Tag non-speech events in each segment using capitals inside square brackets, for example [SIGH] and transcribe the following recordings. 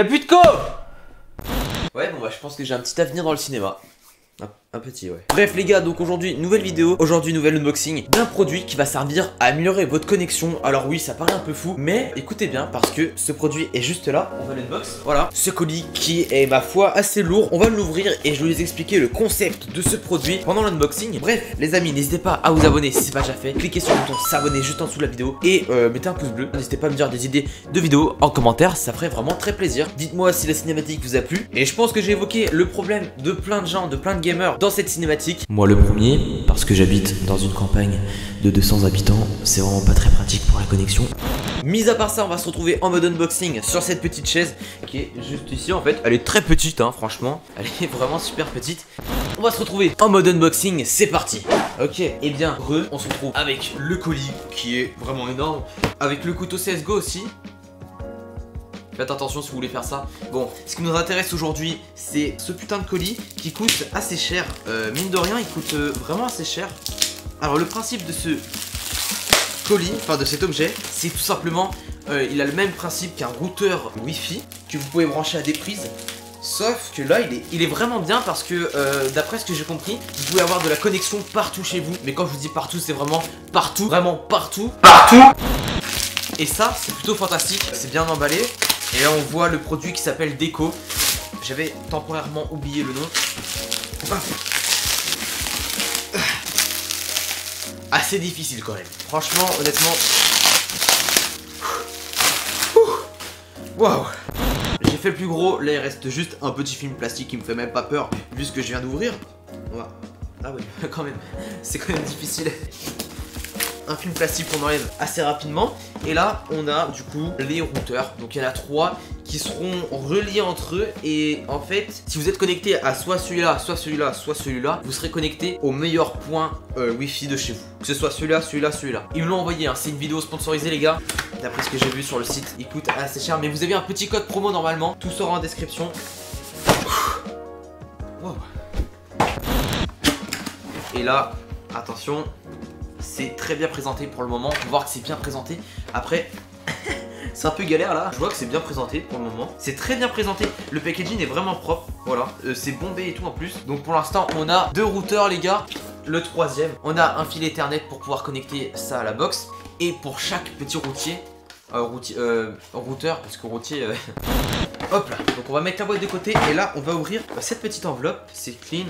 Y'a plus de co Ouais, bon bah je pense que j'ai un petit avenir dans le cinéma. Un petit, ouais. Bref, les gars, donc aujourd'hui, nouvelle vidéo. Aujourd'hui, nouvelle unboxing d'un produit qui va servir à améliorer votre connexion. Alors, oui, ça paraît un peu fou, mais écoutez bien parce que ce produit est juste là. On va l'unbox. Voilà, ce colis qui est, ma foi, assez lourd. On va l'ouvrir et je vais vous expliquer le concept de ce produit pendant l'unboxing. Bref, les amis, n'hésitez pas à vous abonner si c'est pas déjà fait. Cliquez sur le bouton s'abonner juste en dessous de la vidéo et euh, mettez un pouce bleu. N'hésitez pas à me dire des idées de vidéos en commentaire, ça ferait vraiment très plaisir. Dites-moi si la cinématique vous a plu. Et je pense que j'ai évoqué le problème de plein de gens, de plein de gamers dans cette cinématique. Moi le premier, parce que j'habite dans une campagne de 200 habitants, c'est vraiment pas très pratique pour la connexion. Mis à part ça, on va se retrouver en mode unboxing sur cette petite chaise qui est juste ici en fait. Elle est très petite, hein, franchement. Elle est [LAUGHS] vraiment super petite. On va se retrouver en mode unboxing, c'est parti. Ok, et eh bien, re, on se retrouve avec le colis qui est vraiment énorme, avec le couteau CSGO aussi, Faites attention si vous voulez faire ça. Bon, ce qui nous intéresse aujourd'hui, c'est ce putain de colis qui coûte assez cher. Euh, mine de rien, il coûte euh, vraiment assez cher. Alors, le principe de ce colis, enfin de cet objet, c'est tout simplement, euh, il a le même principe qu'un routeur Wi-Fi que vous pouvez brancher à des prises. Sauf que là, il est, il est vraiment bien parce que, d'après ce que j'ai compris, vous pouvez avoir de la connexion partout chez vous. Mais quand je vous dis partout, c'est vraiment partout, vraiment partout. Partout Et ça, c'est plutôt fantastique. C'est bien emballé. Et là on voit le produit qui s'appelle Déco. J'avais temporairement oublié le nom. Assez difficile quand même. Franchement, honnêtement. Waouh J'ai fait le plus gros, là il reste juste un petit film plastique qui me fait même pas peur vu ce que je viens d'ouvrir. Ah oui, [LAUGHS] quand même, c'est quand même difficile un film plastique qu'on enlève assez rapidement. Et là, on a du coup les routeurs. Donc il y en a trois qui seront reliés entre eux. Et en fait, si vous êtes connecté à soit celui-là, soit celui-là, soit celui-là, vous serez connecté au meilleur point euh, Wi-Fi de chez vous. Que ce soit celui-là, celui-là, celui-là. Ils me l'ont envoyé, hein. c'est une vidéo sponsorisée les gars. D'après ce que j'ai vu sur le site, il coûte assez cher. Mais vous avez un petit code promo normalement. Tout sera en description. Et là, attention, c'est très bien présenté pour le moment. On voir que c'est bien présenté. Après, [LAUGHS] c'est un peu galère là. Je vois que c'est bien présenté pour le moment. C'est très bien présenté. Le packaging est vraiment propre. Voilà. Euh, c'est bombé et tout en plus. Donc pour l'instant, on a deux routeurs, les ggars. Le troisième, on a un fil Ethernet pour pouvoir connecter ça à la box. Et pour chaque petit routier, euh, euh, routeur, parce que routier. [LAUGHS] Hop là. Donc on va mettre la boîte de côté. Et là, on va ouvrir cette petite enveloppe. C'est clean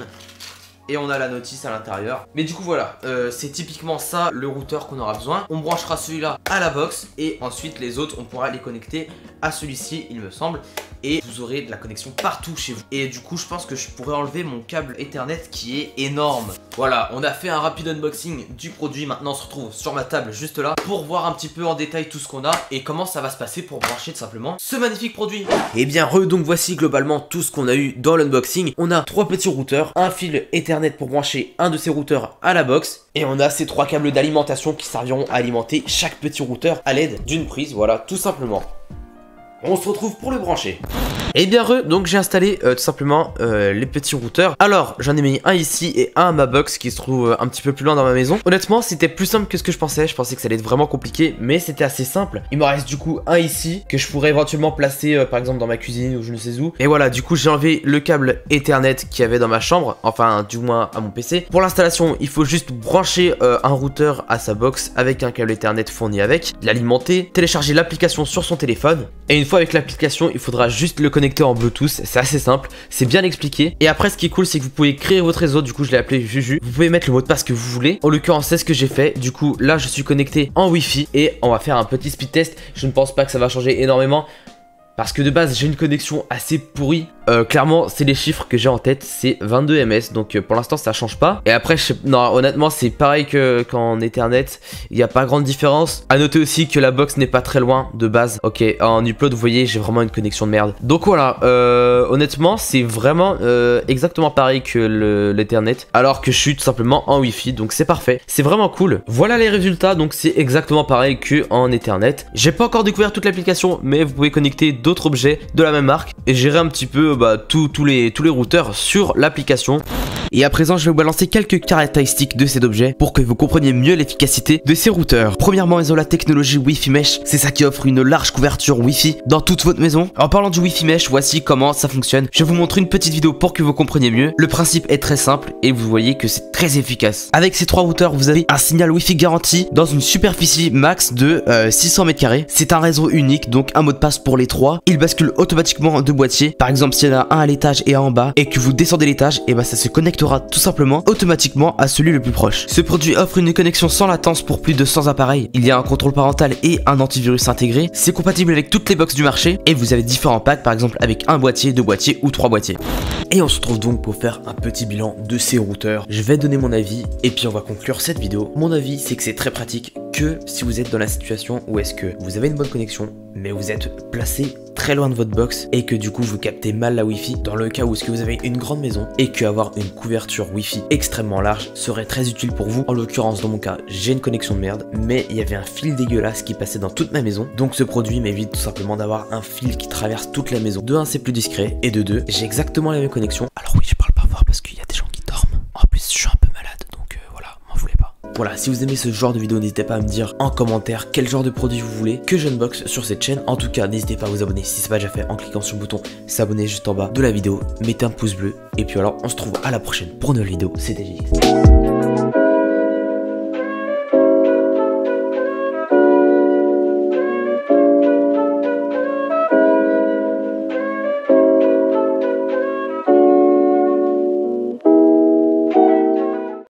et on a la notice à l'intérieur. Mais du coup voilà, euh, c'est typiquement ça le routeur qu'on aura besoin. On branchera celui-là à la box et ensuite les autres on pourra les connecter à celui-ci il me semble et vous aurez de la connexion partout chez vous. Et du coup, je pense que je pourrais enlever mon câble Ethernet qui est énorme. Voilà, on a fait un rapide unboxing du produit. Maintenant, on se retrouve sur ma table juste là pour voir un petit peu en détail tout ce qu'on a et comment ça va se passer pour brancher tout simplement ce magnifique produit. Et eh bien, re, donc voici globalement tout ce qu'on a eu dans l'unboxing. On a trois petits routeurs, un fil Ethernet pour brancher un de ces routeurs à la box et on a ces trois câbles d'alimentation qui serviront à alimenter chaque petit routeur à l'aide d'une prise, voilà, tout simplement. On se retrouve pour le brancher. Et eh bien re, donc j'ai installé euh, tout simplement euh, les petits routeurs. Alors j'en ai mis un ici et un à ma box qui se trouve euh, un petit peu plus loin dans ma maison. Honnêtement c'était plus simple que ce que je pensais, je pensais que ça allait être vraiment compliqué mais c'était assez simple. Il me reste du coup un ici que je pourrais éventuellement placer par exemple dans ma cuisine ou je ne sais où. Et voilà du coup j'ai enlevé le câble Ethernet qu'il y avait dans ma chambre, enfin du moins à mon PC. Pour l'installation il faut juste brancher un routeur à sa box avec un câble Ethernet fourni avec, l'alimenter, télécharger l'application sur son téléphone et une avec l'application il faudra juste le connecté en Bluetooth, c'est assez simple, c'est bien expliqué. Et après ce qui est cool c'est que vous pouvez créer votre réseau, du coup je l'ai appelé Juju. Vous pouvez mettre le mot de passe que vous voulez. En l'occurrence c'est ce que j'ai fait. Du coup là je suis connecté en Wi-Fi et on va faire un petit speed test. Je ne pense pas que ça va changer énormément. Parce que de base j'ai une connexion assez pourrie euh, clairement, c'est les chiffres que j'ai en tête, c'est 22 ms, donc euh, pour l'instant ça change pas. Et après, je non, honnêtement, c'est pareil qu'en Ethernet, il n'y a pas grande différence. À noter aussi que la box n'est pas très loin de base. Ok, en upload, vous voyez, j'ai vraiment une connexion de merde. Donc voilà, euh, honnêtement, c'est vraiment exactement pareil que l'Ethernet, alors que je suis tout simplement en Wi-Fi, donc c'est parfait. C'est vraiment cool. Voilà les résultats, donc c'est exactement pareil que en Ethernet. J'ai pas encore découvert toute l'application, mais vous pouvez connecter d'autres objets de la même marque et gérer un petit peu bah, tous les, tous les routeurs sur l'application. Et à présent, je vais vous balancer quelques caractéristiques de cet objet pour que vous compreniez mieux l'efficacité de ces routeurs. Premièrement, ils ont la technologie Wi-Fi Mesh. C'est ça qui offre une large couverture Wi-Fi dans toute votre maison. En parlant du Wi-Fi Mesh, voici comment ça fonctionne. Je vous montrer une petite vidéo pour que vous compreniez mieux. Le principe est très simple et vous voyez que c'est très efficace. Avec ces trois routeurs, vous avez un signal Wi-Fi garanti dans une superficie max de 600 m carrés. C'est un réseau unique, donc un mot de passe pour les trois. Il bascule automatiquement de boîtiers. Par exemple, s'il y en a un à l'étage et un en bas et que vous descendez l'étage, et eh bah ben, ça se tout simplement automatiquement à celui le plus proche. Ce produit offre une connexion sans latence pour plus de 100 appareils. Il y a un contrôle parental et un antivirus intégré. C'est compatible avec toutes les box du marché et vous avez différents packs, par exemple avec un boîtier, deux boîtiers ou trois boîtiers. Et on se retrouve donc pour faire un petit bilan de ces routeurs. Je vais donner mon avis et puis on va conclure cette vidéo. Mon avis, c'est que c'est très pratique si vous êtes dans la situation où est-ce que vous avez une bonne connexion, mais vous êtes placé très loin de votre box et que du coup vous captez mal la Wi-Fi dans le cas où est-ce que vous avez une grande maison et que avoir une couverture Wi-Fi extrêmement large serait très utile pour vous. En l'occurrence dans mon cas j'ai une connexion de merde mais il y avait un fil dégueulasse qui passait dans toute ma maison donc ce produit m'évite tout simplement d'avoir un fil qui traverse toute la maison. De 1 c'est plus discret et de 2 j'ai exactement la même connexion. Alors oui je parle pas fort parce qu'il y a des gens qui dorment. En plus je suis un peu malade donc euh, voilà m'en voulez pas. Voilà, si vous aimez ce genre de vidéo, n'hésitez pas à me dire en commentaire quel genre de produit vous voulez que j'unbox sur cette chaîne. En tout cas, n'hésitez pas à vous abonner si ce n'est pas déjà fait en cliquant sur le bouton s'abonner juste en bas de la vidéo. Mettez un pouce bleu. Et puis alors, on se trouve à la prochaine pour une nouvelle vidéo. C'était JX.